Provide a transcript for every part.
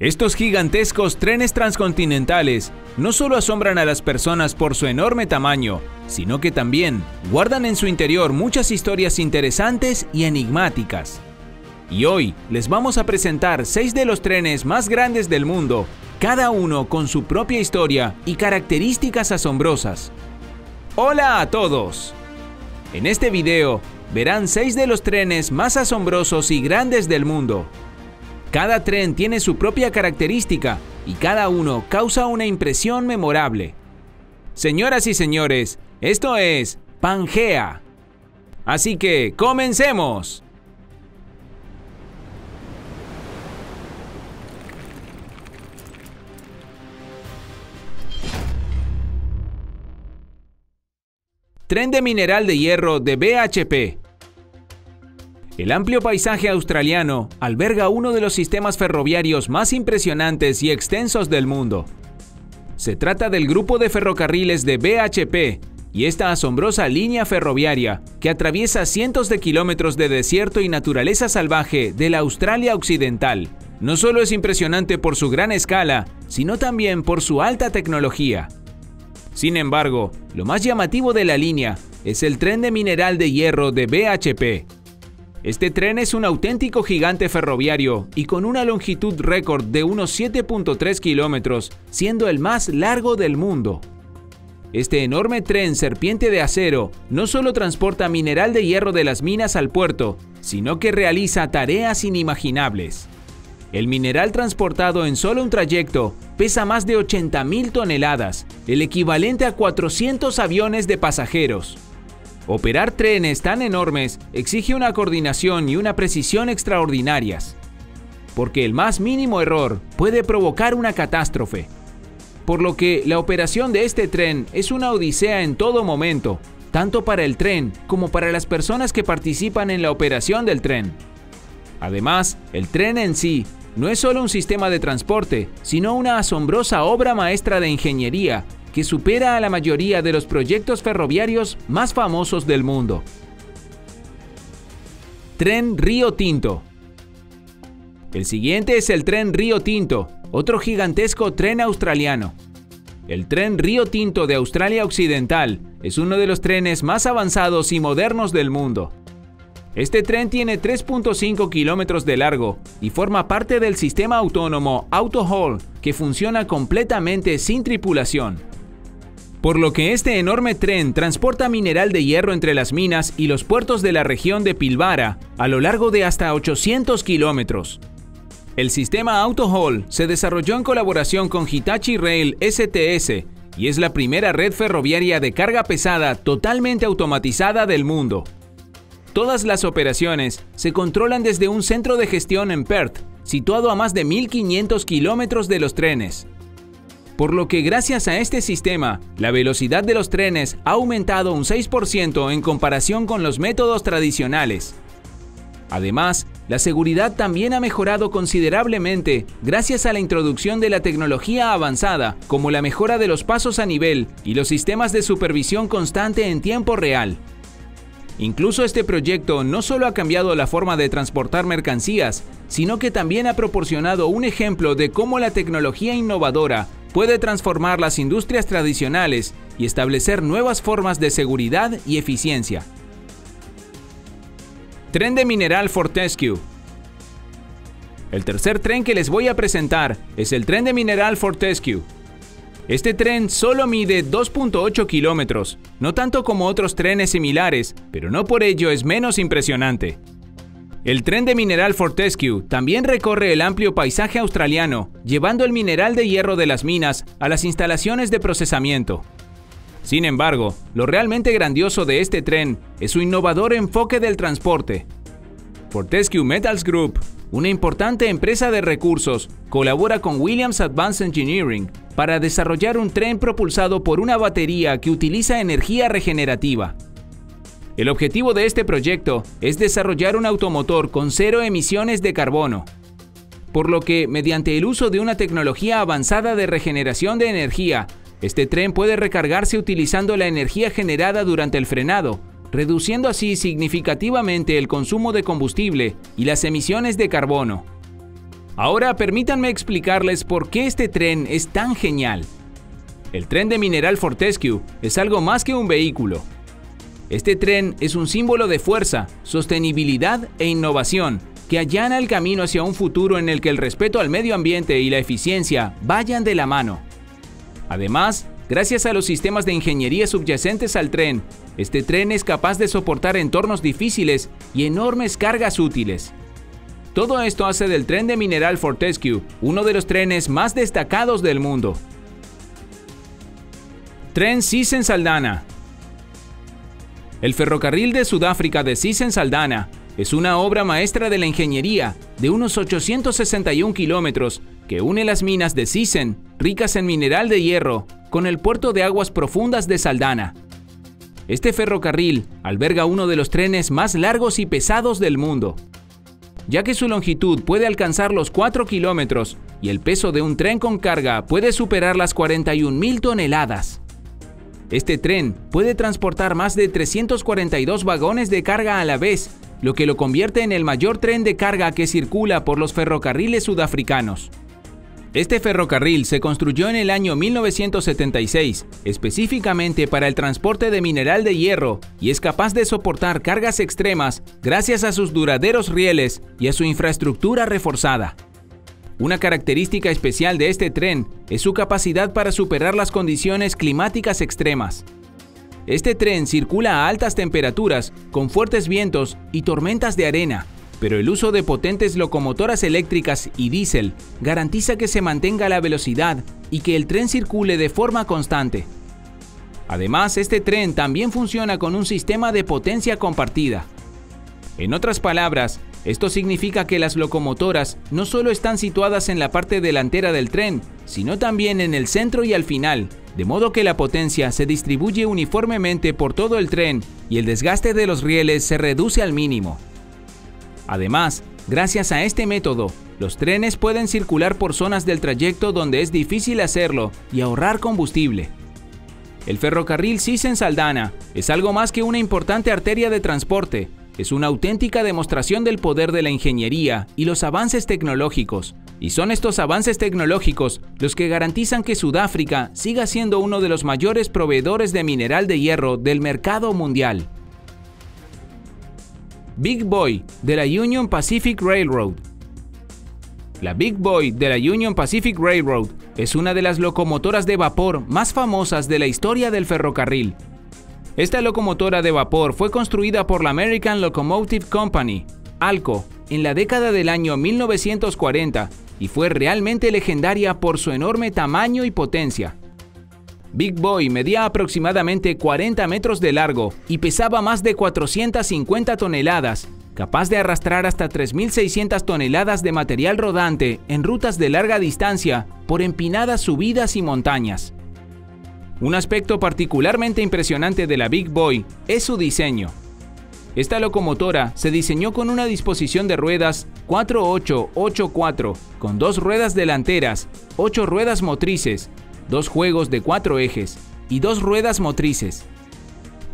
Estos gigantescos trenes transcontinentales no solo asombran a las personas por su enorme tamaño, sino que también guardan en su interior muchas historias interesantes y enigmáticas. Y hoy les vamos a presentar seis de los trenes más grandes del mundo, cada uno con su propia historia y características asombrosas. ¡Hola a todos! En este video verán seis de los trenes más asombrosos y grandes del mundo. Cada tren tiene su propia característica y cada uno causa una impresión memorable. Señoras y señores, esto es Pangea. Así que, comencemos. Tren de mineral de hierro de BHP. El amplio paisaje australiano alberga uno de los sistemas ferroviarios más impresionantes y extensos del mundo. Se trata del grupo de ferrocarriles de BHP y esta asombrosa línea ferroviaria que atraviesa cientos de kilómetros de desierto y naturaleza salvaje de la Australia Occidental. No solo es impresionante por su gran escala, sino también por su alta tecnología. Sin embargo, lo más llamativo de la línea es el tren de mineral de hierro de BHP, este tren es un auténtico gigante ferroviario y con una longitud récord de unos 7.3 kilómetros, siendo el más largo del mundo. Este enorme tren serpiente de acero no solo transporta mineral de hierro de las minas al puerto, sino que realiza tareas inimaginables. El mineral transportado en solo un trayecto pesa más de 80.000 toneladas, el equivalente a 400 aviones de pasajeros. Operar trenes tan enormes exige una coordinación y una precisión extraordinarias, porque el más mínimo error puede provocar una catástrofe. Por lo que la operación de este tren es una odisea en todo momento, tanto para el tren como para las personas que participan en la operación del tren. Además, el tren en sí no es solo un sistema de transporte, sino una asombrosa obra maestra de ingeniería que supera a la mayoría de los proyectos ferroviarios más famosos del mundo. Tren Río Tinto El siguiente es el Tren Río Tinto, otro gigantesco tren australiano. El Tren Río Tinto de Australia Occidental es uno de los trenes más avanzados y modernos del mundo. Este tren tiene 3.5 kilómetros de largo y forma parte del sistema autónomo AutoHaul que funciona completamente sin tripulación por lo que este enorme tren transporta mineral de hierro entre las minas y los puertos de la región de Pilbara a lo largo de hasta 800 kilómetros. El sistema AutoHaul se desarrolló en colaboración con Hitachi Rail STS y es la primera red ferroviaria de carga pesada totalmente automatizada del mundo. Todas las operaciones se controlan desde un centro de gestión en Perth, situado a más de 1.500 kilómetros de los trenes por lo que gracias a este sistema, la velocidad de los trenes ha aumentado un 6% en comparación con los métodos tradicionales. Además, la seguridad también ha mejorado considerablemente gracias a la introducción de la tecnología avanzada, como la mejora de los pasos a nivel y los sistemas de supervisión constante en tiempo real. Incluso este proyecto no solo ha cambiado la forma de transportar mercancías, sino que también ha proporcionado un ejemplo de cómo la tecnología innovadora puede transformar las industrias tradicionales y establecer nuevas formas de seguridad y eficiencia. Tren de mineral Fortescue El tercer tren que les voy a presentar es el tren de mineral Fortescue. Este tren solo mide 2.8 kilómetros, no tanto como otros trenes similares, pero no por ello es menos impresionante. El tren de mineral Fortescue también recorre el amplio paisaje australiano, llevando el mineral de hierro de las minas a las instalaciones de procesamiento. Sin embargo, lo realmente grandioso de este tren es su innovador enfoque del transporte. Fortescue Metals Group, una importante empresa de recursos, colabora con Williams Advanced Engineering para desarrollar un tren propulsado por una batería que utiliza energía regenerativa. El objetivo de este proyecto es desarrollar un automotor con cero emisiones de carbono, por lo que mediante el uso de una tecnología avanzada de regeneración de energía, este tren puede recargarse utilizando la energía generada durante el frenado, reduciendo así significativamente el consumo de combustible y las emisiones de carbono. Ahora permítanme explicarles por qué este tren es tan genial. El tren de Mineral Fortescue es algo más que un vehículo. Este tren es un símbolo de fuerza, sostenibilidad e innovación que allana el camino hacia un futuro en el que el respeto al medio ambiente y la eficiencia vayan de la mano. Además, gracias a los sistemas de ingeniería subyacentes al tren, este tren es capaz de soportar entornos difíciles y enormes cargas útiles. Todo esto hace del tren de Mineral Fortescue uno de los trenes más destacados del mundo. Tren Sisen-Saldana El ferrocarril de Sudáfrica de Sisen-Saldana es una obra maestra de la ingeniería de unos 861 kilómetros que une las minas de Sisen, ricas en mineral de hierro, con el puerto de aguas profundas de Saldana. Este ferrocarril alberga uno de los trenes más largos y pesados del mundo, ya que su longitud puede alcanzar los 4 kilómetros y el peso de un tren con carga puede superar las 41 mil toneladas. Este tren puede transportar más de 342 vagones de carga a la vez lo que lo convierte en el mayor tren de carga que circula por los ferrocarriles sudafricanos. Este ferrocarril se construyó en el año 1976, específicamente para el transporte de mineral de hierro, y es capaz de soportar cargas extremas gracias a sus duraderos rieles y a su infraestructura reforzada. Una característica especial de este tren es su capacidad para superar las condiciones climáticas extremas. Este tren circula a altas temperaturas, con fuertes vientos y tormentas de arena, pero el uso de potentes locomotoras eléctricas y diésel garantiza que se mantenga la velocidad y que el tren circule de forma constante. Además, este tren también funciona con un sistema de potencia compartida. En otras palabras, esto significa que las locomotoras no solo están situadas en la parte delantera del tren, sino también en el centro y al final, de modo que la potencia se distribuye uniformemente por todo el tren y el desgaste de los rieles se reduce al mínimo. Además, gracias a este método, los trenes pueden circular por zonas del trayecto donde es difícil hacerlo y ahorrar combustible. El ferrocarril Sisen-Saldana es algo más que una importante arteria de transporte, es una auténtica demostración del poder de la ingeniería y los avances tecnológicos, y son estos avances tecnológicos los que garantizan que Sudáfrica siga siendo uno de los mayores proveedores de mineral de hierro del mercado mundial. Big Boy de la Union Pacific Railroad La Big Boy de la Union Pacific Railroad es una de las locomotoras de vapor más famosas de la historia del ferrocarril. Esta locomotora de vapor fue construida por la American Locomotive Company, ALCO, en la década del año 1940 y fue realmente legendaria por su enorme tamaño y potencia. Big Boy medía aproximadamente 40 metros de largo y pesaba más de 450 toneladas, capaz de arrastrar hasta 3.600 toneladas de material rodante en rutas de larga distancia por empinadas subidas y montañas. Un aspecto particularmente impresionante de la Big Boy es su diseño. Esta locomotora se diseñó con una disposición de ruedas 4884, con dos ruedas delanteras, ocho ruedas motrices, dos juegos de cuatro ejes y dos ruedas motrices.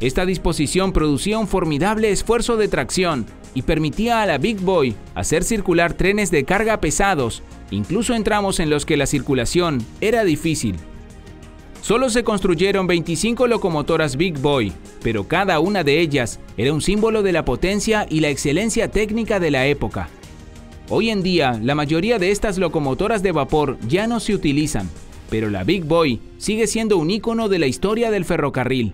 Esta disposición producía un formidable esfuerzo de tracción y permitía a la Big Boy hacer circular trenes de carga pesados, incluso en tramos en los que la circulación era difícil. Solo se construyeron 25 locomotoras Big Boy, pero cada una de ellas era un símbolo de la potencia y la excelencia técnica de la época. Hoy en día, la mayoría de estas locomotoras de vapor ya no se utilizan, pero la Big Boy sigue siendo un icono de la historia del ferrocarril.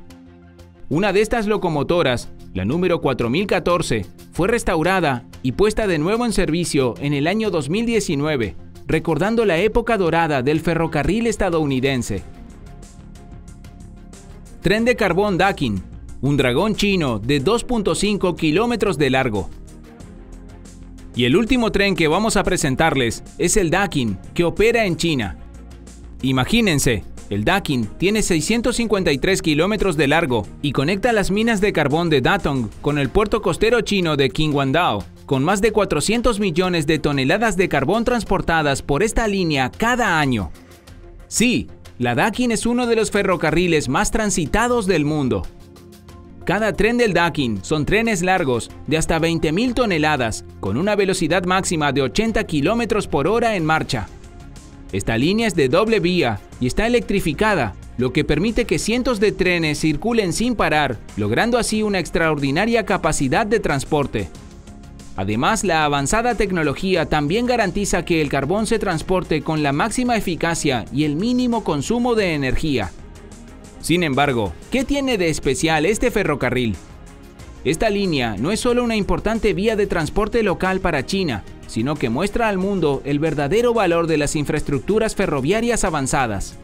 Una de estas locomotoras, la número 4014, fue restaurada y puesta de nuevo en servicio en el año 2019, recordando la época dorada del ferrocarril estadounidense. Tren de carbón Dakin, un dragón chino de 2.5 kilómetros de largo. Y el último tren que vamos a presentarles es el Dakin, que opera en China. Imagínense, el Dakin tiene 653 kilómetros de largo y conecta las minas de carbón de Datong con el puerto costero chino de Qinhuangdao, con más de 400 millones de toneladas de carbón transportadas por esta línea cada año. Sí, la Dakin es uno de los ferrocarriles más transitados del mundo. Cada tren del Dakin son trenes largos de hasta 20.000 toneladas, con una velocidad máxima de 80 km por hora en marcha. Esta línea es de doble vía y está electrificada, lo que permite que cientos de trenes circulen sin parar, logrando así una extraordinaria capacidad de transporte. Además, la avanzada tecnología también garantiza que el carbón se transporte con la máxima eficacia y el mínimo consumo de energía. Sin embargo, ¿qué tiene de especial este ferrocarril? Esta línea no es solo una importante vía de transporte local para China, sino que muestra al mundo el verdadero valor de las infraestructuras ferroviarias avanzadas.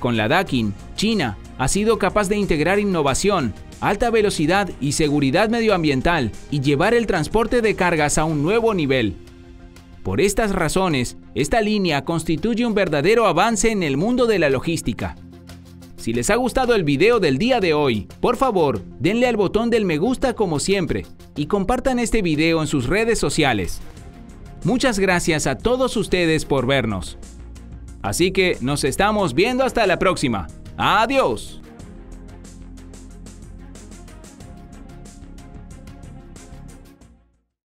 Con la Dakin, China ha sido capaz de integrar innovación, alta velocidad y seguridad medioambiental y llevar el transporte de cargas a un nuevo nivel. Por estas razones, esta línea constituye un verdadero avance en el mundo de la logística. Si les ha gustado el video del día de hoy, por favor, denle al botón del me gusta como siempre y compartan este video en sus redes sociales. Muchas gracias a todos ustedes por vernos. Así que nos estamos viendo hasta la próxima. Adiós.